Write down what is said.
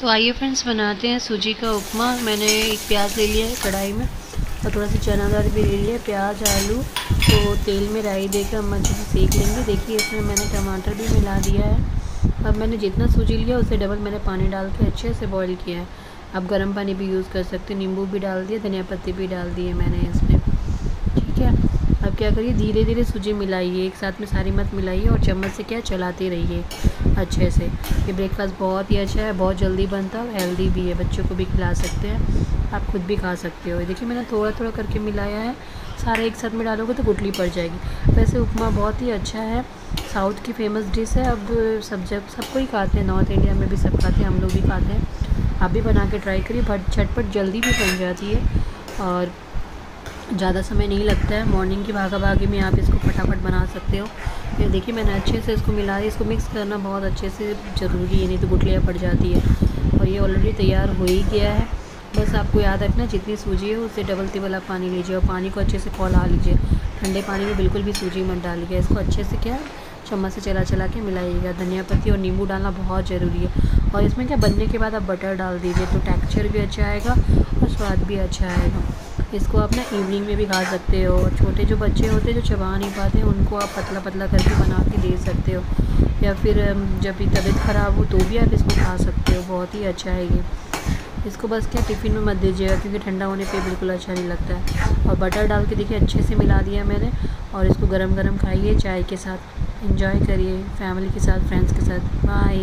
तो आइए फ्रेंड्स बनाते हैं सूजी का उपमा। मैंने एक प्याज ले लिया है कढ़ाई में और थोड़ा सा चना दाल भी ले लिया प्याज, आलू तो तेल में राई देकर हम अच्छे से सेक लेंगे। देखिए, इसमें मैंने टमाटर भी मिला दिया है। अब मैंने जितना सूजी लिया, उससे डबल मैंने पानी डाल के अच्छे से बॉईल किया है। अब गर्म पानी भी यूज़ कर सकते हैं, नींबू भी डाल दिया, धनिया पत्ती भी डाल दिए मैंने इसमें। क्या करिए? धीरे धीरे सूजी मिलाइए, एक साथ में सारी मत मिलाइए और चम्मच से क्या चलाते रहिए अच्छे से। ये ब्रेकफास्ट बहुत ही अच्छा है, बहुत जल्दी बनता है और हेल्दी भी है, बच्चों को भी खिला सकते हैं, आप खुद भी खा सकते हो। देखिए, मैंने थोड़ा थोड़ा करके मिलाया है, सारे एक साथ में डालोगे तो गुटली पड़ जाएगी। वैसे उपमा बहुत ही अच्छा है, साउथ की फ़ेमस डिश है, अब सब जब सबको ही खाते हैं नॉर्थ इंडिया में भी सब खाते हैं, हम लोग भी खाते हैं। आप भी बना के ट्राई करिए बट झटपट जल्दी भी बन जाती है और ज़्यादा समय नहीं लगता है। मॉर्निंग की भागा भागी में आप इसको फटाफट बना सकते हो। ये देखिए, मैंने अच्छे से इसको मिला इसको मिक्स करना बहुत अच्छे से ज़रूरी है, नहीं तो गुटलियाँ पड़ जाती है। और ये ऑलरेडी तैयार हो ही गया है। बस आपको याद रखना, जितनी सूजी है, उससे डबल तिबल आप पानी लीजिए और पानी को अच्छे से खोला लीजिए। ठंडे पानी में बिल्कुल भी सूजी मत डालिए। इसको अच्छे से क्या चम्मच से चला चला के मिलाइएगा। धनिया पत्ती और नींबू डालना बहुत ज़रूरी है। और इसमें क्या बनने के बाद आप बटर डाल दीजिए तो टेक्सचर भी अच्छा आएगा और स्वाद भी अच्छा आएगा। इसको आप ना इवनिंग में भी खा सकते हो। छोटे जो बच्चे होते हैं, जो चबा नहीं पाते, उनको आप पतला पतला करके बना के दे सकते हो। या फिर जब भी तबीयत ख़राब हो तो भी आप इसको खा सकते हो। बहुत ही अच्छा है ये। इसको बस क्या टिफ़िन में मत दीजिएगा, क्योंकि ठंडा होने पे बिल्कुल अच्छा नहीं लगता है। और बटर डाल के देखिए, अच्छे से मिला दिया मैंने। और इसको गरम गरम खाइए चाय के साथ। इंजॉय करिए फैमिली के साथ फ्रेंड्स के साथ. बाय